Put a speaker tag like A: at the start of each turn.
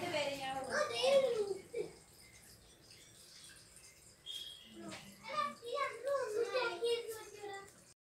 A: രണ്ട് പേര്